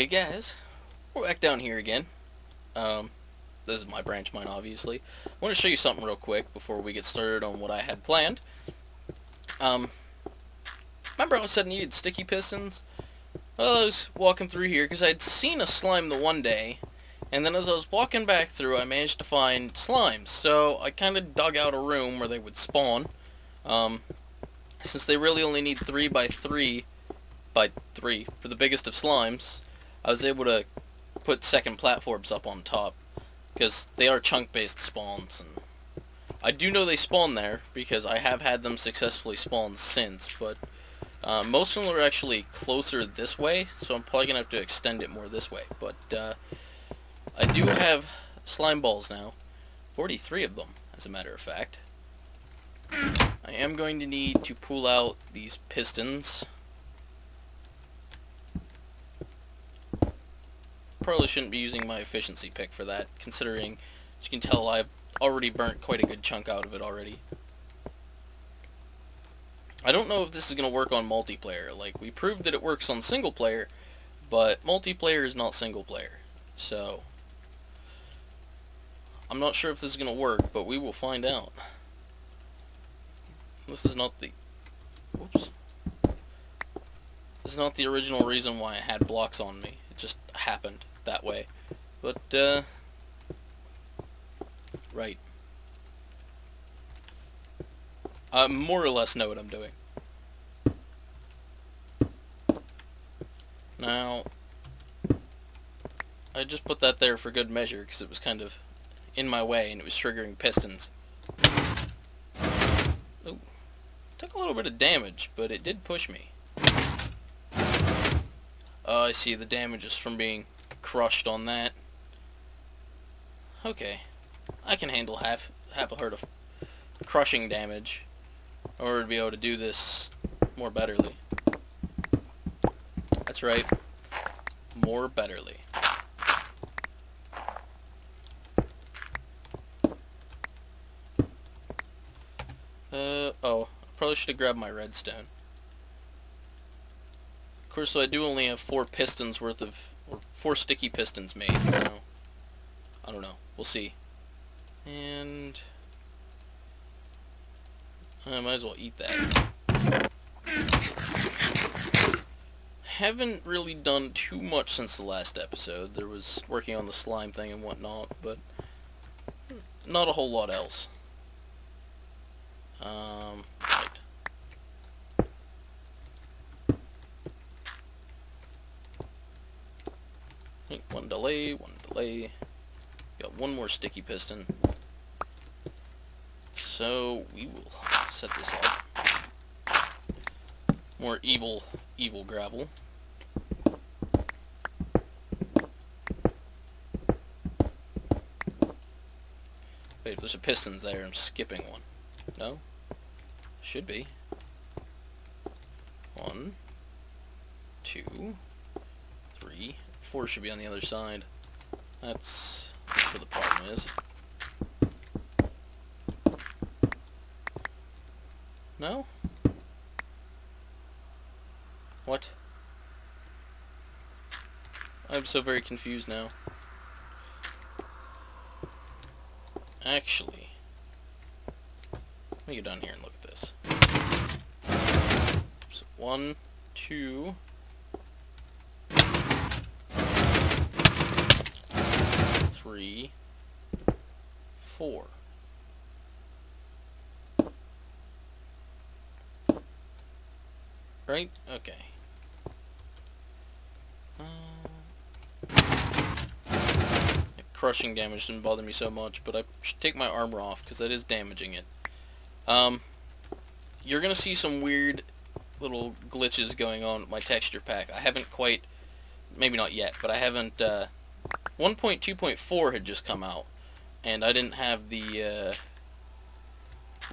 Hey guys, we're back down here again. Um, this is my branch mine, obviously. I want to show you something real quick before we get started on what I had planned. Um, remember I said I needed sticky pistons? Well, I was walking through here because I'd seen a slime the one day, and then as I was walking back through, I managed to find slimes. So I kind of dug out a room where they would spawn. Um, since they really only need 3 by 3 by 3 for the biggest of slimes, I was able to put second platforms up on top because they are chunk-based spawns and I do know they spawn there because I have had them successfully spawn since but uh, most of them are actually closer this way so I'm probably gonna have to extend it more this way but uh, I do have slime balls now 43 of them as a matter of fact. I am going to need to pull out these pistons probably shouldn't be using my efficiency pick for that, considering, as you can tell, I've already burnt quite a good chunk out of it already. I don't know if this is going to work on multiplayer. Like, we proved that it works on single player, but multiplayer is not single player. So, I'm not sure if this is going to work, but we will find out. This is not the... Whoops. This is not the original reason why I had blocks on me. It just happened that way. But, uh, right. I more or less know what I'm doing. Now, I just put that there for good measure because it was kind of in my way and it was triggering pistons. Took a little bit of damage, but it did push me. Oh, I see the damage is from being crushed on that. Okay. I can handle half half a herd of crushing damage in order to be able to do this more betterly. That's right. More betterly. Uh, oh. I probably should have grabbed my redstone. Of course, so I do only have four pistons worth of four sticky pistons made, so I don't know. We'll see. And I might as well eat that. Haven't really done too much since the last episode. There was working on the slime thing and whatnot, but not a whole lot else. Um, right. One delay, one delay. Got one more sticky piston. So we will set this up. More evil, evil gravel. Wait, if there's a pistons there, I'm skipping one. No? Should be. One, two, four should be on the other side. That's, where the problem is. No? What? I'm so very confused now. Actually, let me get down here and look at this. So one, two, three, four. Right? Okay. Uh, crushing damage didn't bother me so much, but I should take my armor off because that is damaging it. Um, you're going to see some weird little glitches going on with my texture pack. I haven't quite, maybe not yet, but I haven't uh, 1.2.4 had just come out, and I didn't have the uh,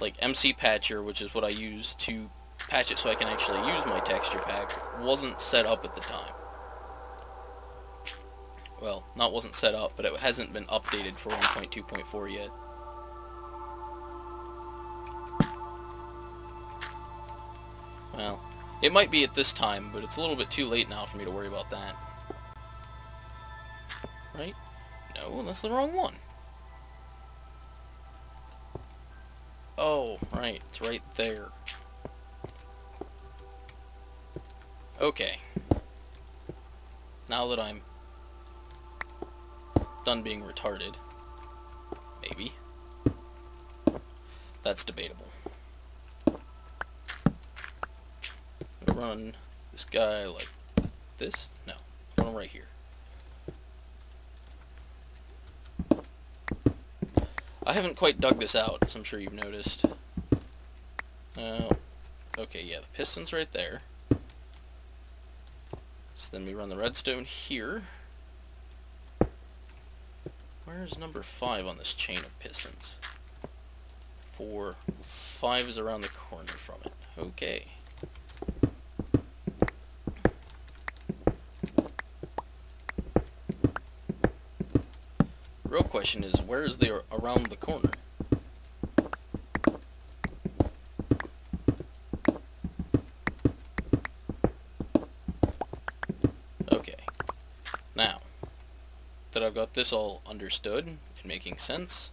like MC patcher, which is what I use to patch it so I can actually use my texture pack, wasn't set up at the time. Well, not wasn't set up, but it hasn't been updated for 1.2.4 yet. Well, it might be at this time, but it's a little bit too late now for me to worry about that. No, that's the wrong one. Oh, right, it's right there. Okay. Now that I'm done being retarded, maybe, that's debatable. Run this guy like this? No, want him right here. I haven't quite dug this out, as I'm sure you've noticed. Uh, okay, yeah, the piston's right there. So then we run the redstone here. Where's number 5 on this chain of pistons? 4, 5 is around the corner from it. Okay. real question is, where is they around the corner? Okay. Now, that I've got this all understood and making sense,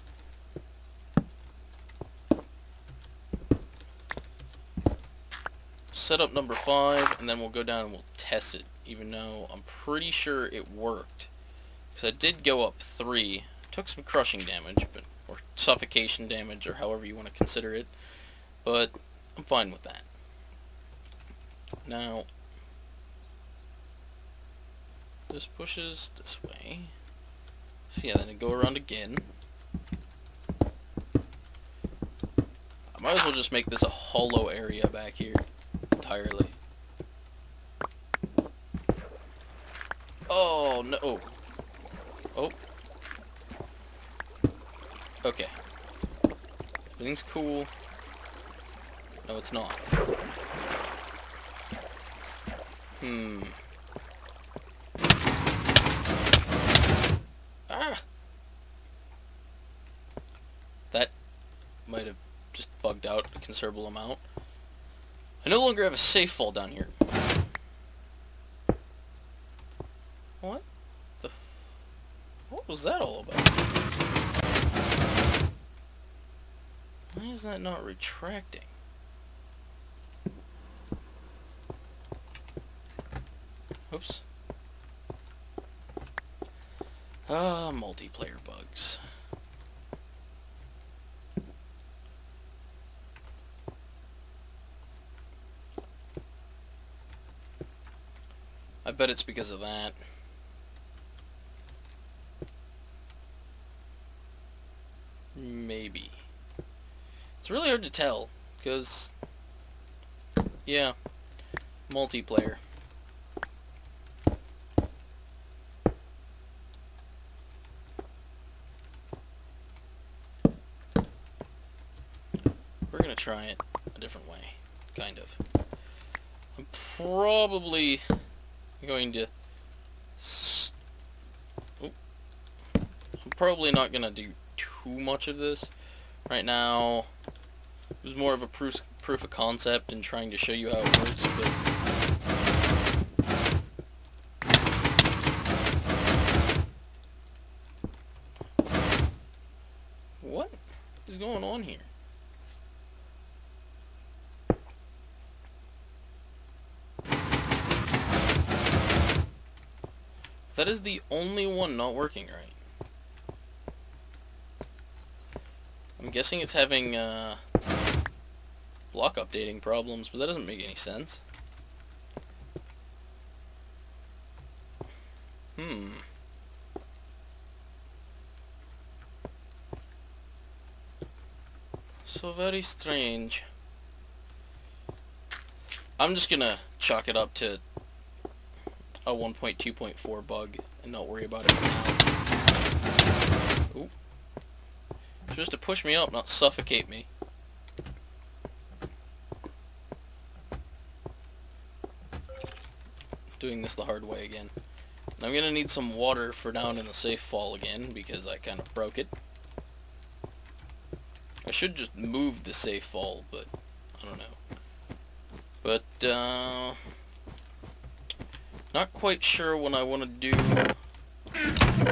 set up number five, and then we'll go down and we'll test it, even though I'm pretty sure it worked. Because I did go up three, Took some crushing damage, but or suffocation damage, or however you want to consider it. But I'm fine with that. Now, this pushes this way. So yeah, then it go around again. I might as well just make this a hollow area back here entirely. Oh, no. Oh. Okay. Everything's cool. No, it's not. Hmm. Ah! That might have just bugged out a considerable amount. I no longer have a safe fall down here. What the What was that all about? Why is that not retracting? Oops. Ah, multiplayer bugs. I bet it's because of that. Maybe. It's really hard to tell, because, yeah, multiplayer. We're going to try it a different way, kind of. I'm probably going to... I'm probably not going to do too much of this. Right now, it was more of a proof, proof of concept and trying to show you how it works, but... What is going on here? That is the only one not working right. I'm guessing it's having uh, block updating problems, but that doesn't make any sense. Hmm. So very strange. I'm just gonna chalk it up to a 1.2.4 bug and not worry about it for now. Ooh. Supposed to push me up, not suffocate me. Doing this the hard way again. I'm gonna need some water for down in the safe fall again, because I kind of broke it. I should just move the safe fall, but I don't know. But, uh, not quite sure what I want to do.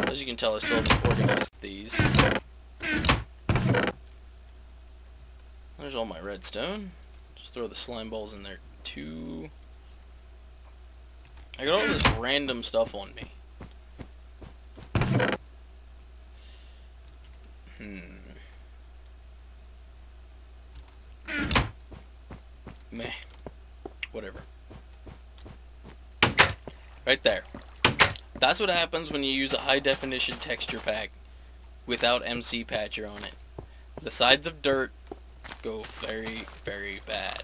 As you can tell, I still haven't organized these. There's all my redstone. Just throw the slime balls in there, too. I got all this random stuff on me. Hmm. Meh. Whatever. Right there. That's what happens when you use a high definition texture pack without MC Patcher on it. The sides of dirt go very, very bad.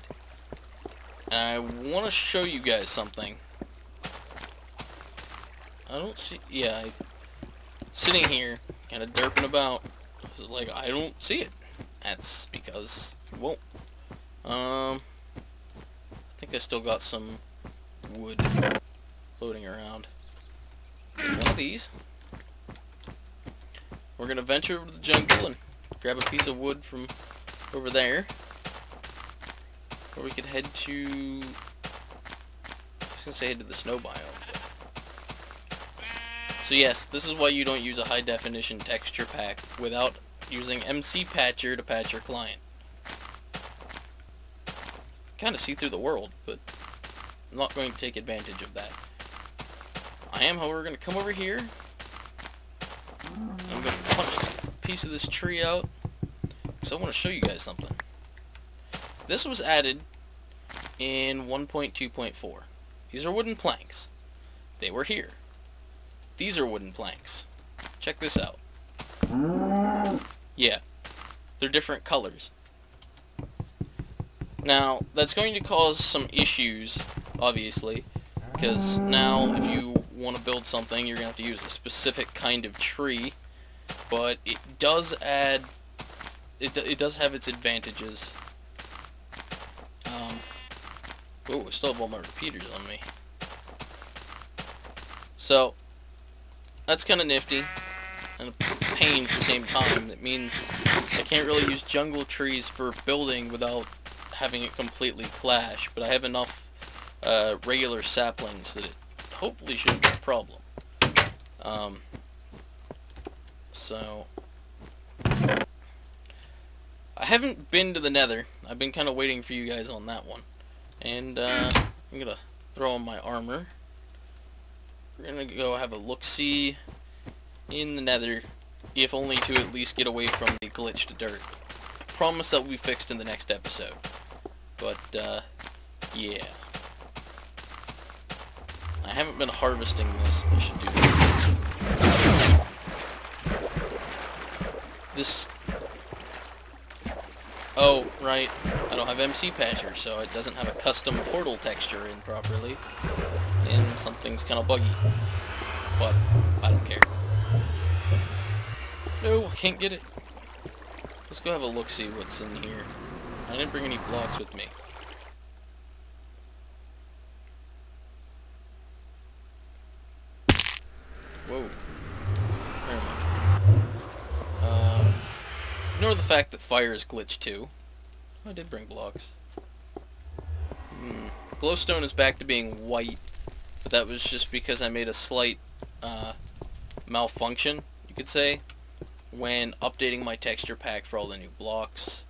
And I want to show you guys something. I don't see, yeah, I, sitting here, kind of derping about, like, I don't see it. That's because it won't. Um, I think I still got some wood floating around. One of these. We're going to venture to the jungle and grab a piece of wood from over there. Or we could head to... I was going to say head to the snow biome. So yes, this is why you don't use a high definition texture pack without using MC Patcher to patch your client. Kind of see through the world, but I'm not going to take advantage of that. I am, however, going to come over here. I'm going to punch a piece of this tree out because I want to show you guys something. This was added in 1.2.4. These are wooden planks. They were here. These are wooden planks. Check this out. Yeah, they're different colors. Now, that's going to cause some issues, obviously, because now if you want to build something, you're going to have to use a specific kind of tree, but it does add, it, it does have its advantages. Um, oh, I still have all my repeaters on me. So, that's kind of nifty and a pain at the same time. It means I can't really use jungle trees for building without having it completely clash, but I have enough uh, regular saplings that it hopefully shouldn't be a problem. Um, so, haven't been to the nether. I've been kind of waiting for you guys on that one. And uh, I'm going to throw on my armor. We're gonna go have a look-see in the nether, if only to at least get away from the glitched dirt. Promise that will be fixed in the next episode. But, uh, yeah. I haven't been harvesting this, I should do that. This... Oh, right, I don't have MC Patcher, so it doesn't have a custom portal texture in properly and something's kind of buggy. But, I don't care. No, I can't get it. Let's go have a look see what's in here. I didn't bring any blocks with me. Whoa. Ignore the fact that fire is glitched too. I did bring blocks. Hmm. Glowstone is back to being white but that was just because I made a slight uh, malfunction, you could say, when updating my texture pack for all the new blocks.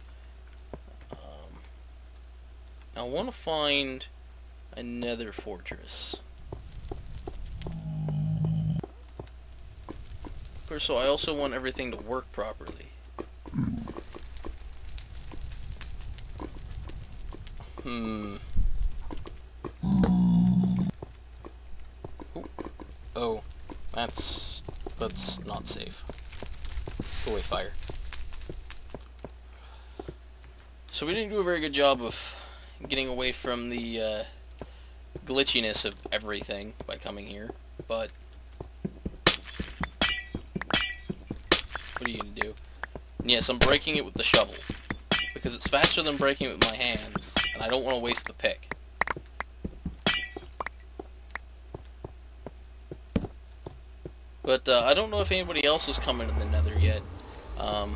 Um, I want to find a nether fortress. So I also want everything to work properly. Hmm. Oh, that's that's not safe. Go away, fire. So we didn't do a very good job of getting away from the uh, glitchiness of everything by coming here, but what are you gonna do? And yes, I'm breaking it with the shovel. Because it's faster than breaking it with my hands, and I don't want to waste the pick. But uh, I don't know if anybody else is coming to the nether yet. Um,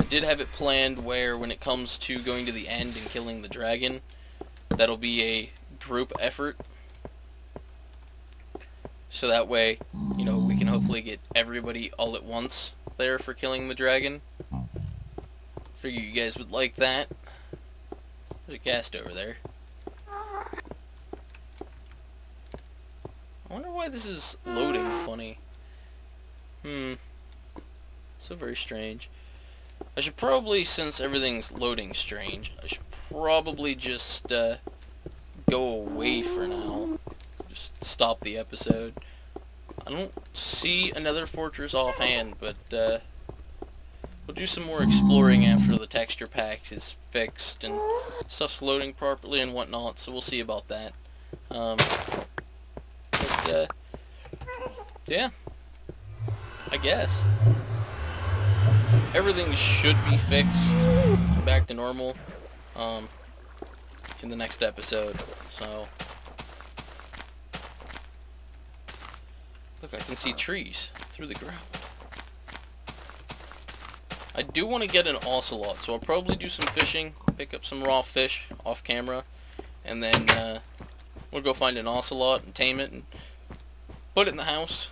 I did have it planned where when it comes to going to the end and killing the dragon, that'll be a group effort. So that way, you know, we can hopefully get everybody all at once there for killing the dragon. Figure you guys would like that. There's a ghast over there. I wonder why this is loading funny. Hmm. So very strange. I should probably, since everything's loading strange, I should probably just uh, go away for now. Just stop the episode. I don't see another fortress offhand, but uh, we'll do some more exploring after the texture pack is fixed and stuff's loading properly and whatnot, so we'll see about that. Um, but, uh, yeah. I guess. Everything should be fixed back to normal um, in the next episode. So, look, I can see trees through the ground. I do want to get an ocelot, so I'll probably do some fishing, pick up some raw fish off camera, and then uh, we'll go find an ocelot and tame it and put it in the house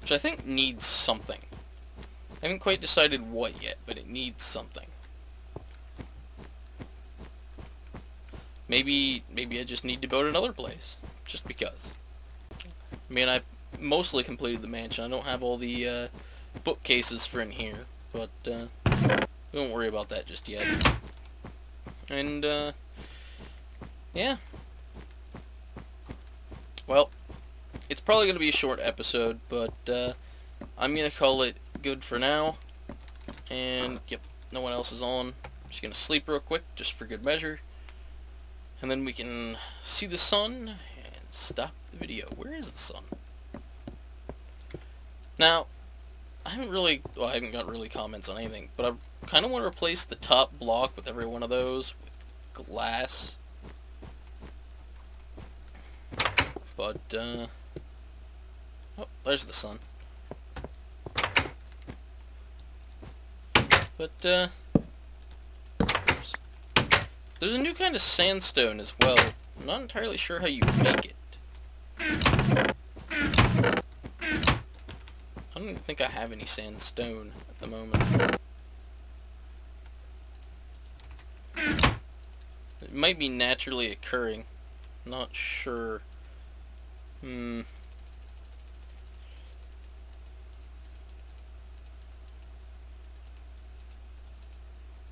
which I think needs something. I haven't quite decided what yet, but it needs something. Maybe, maybe I just need to build another place, just because. I mean, I mostly completed the mansion. I don't have all the uh, bookcases for in here, but uh, we won't worry about that just yet. And, uh, yeah. Well, it's probably going to be a short episode, but uh, I'm going to call it good for now. And, yep, no one else is on. Just going to sleep real quick, just for good measure. And then we can see the sun and stop the video. Where is the sun? Now, I haven't really, well, I haven't got really comments on anything, but I kind of want to replace the top block with every one of those with glass. But, uh, Oh, there's the sun. But, uh... Oops. There's a new kind of sandstone as well. I'm not entirely sure how you make it. I don't even think I have any sandstone at the moment. It might be naturally occurring. Not sure. Hmm.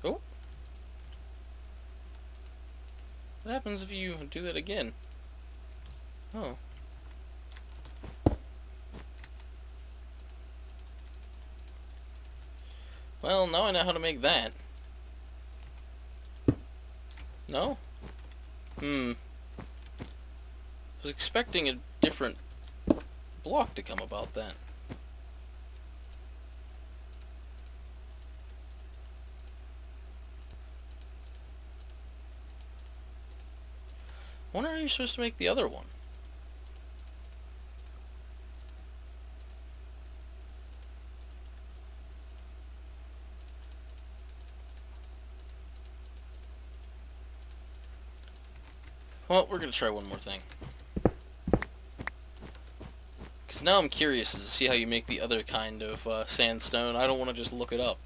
Oh. What happens if you do that again? Oh. Now I know how to make that. No? Hmm. I was expecting a different block to come about that. When are you supposed to make the other one? Well, we're going to try one more thing. Because now I'm curious to see how you make the other kind of uh, sandstone. I don't want to just look it up.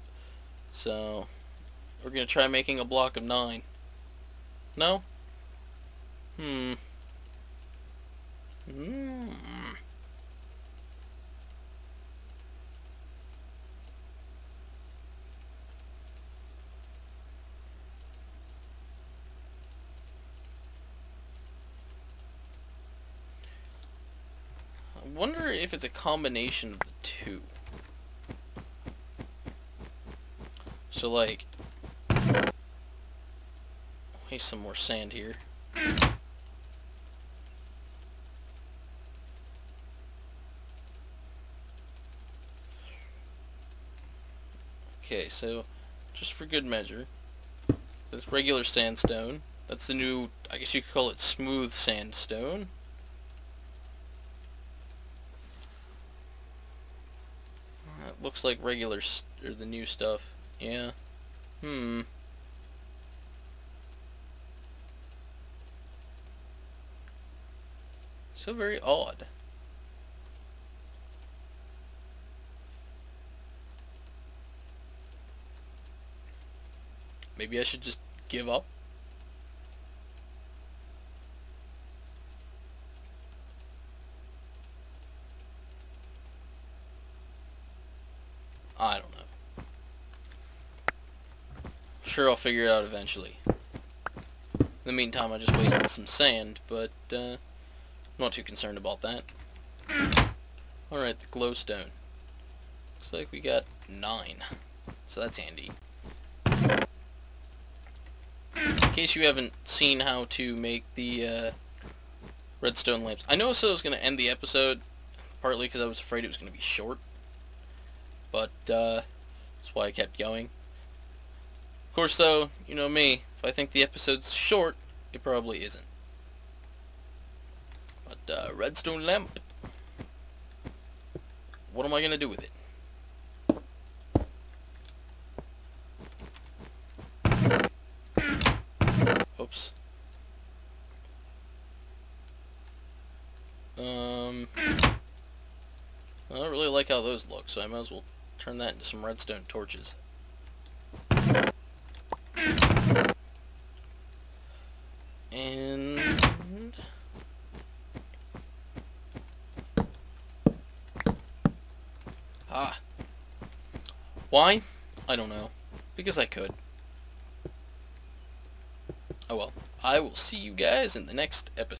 So, we're going to try making a block of nine. No? Hmm. Hmm. I wonder if it's a combination of the two. So like, waste some more sand here. Okay, so just for good measure, that's regular sandstone. That's the new, I guess you could call it smooth sandstone. That looks like regular, or the new stuff. Yeah. Hmm. So very odd. Maybe I should just give up? I don't know. Sure, I'll figure it out eventually. In the meantime, I just wasted some sand, but uh, I'm not too concerned about that. Alright, the glowstone. Looks like we got nine. So that's handy. In case you haven't seen how to make the uh, redstone lamps. I know I was going to end the episode, partly because I was afraid it was going to be short. But uh, that's why I kept going. Of course, though, you know me. If I think the episode's short, it probably isn't. But uh, redstone lamp. What am I going to do with it? Oops. Um, I don't really like how those look, so I might as well turn that into some redstone torches. And... Ah. Why? I don't know. Because I could. Oh well. I will see you guys in the next episode.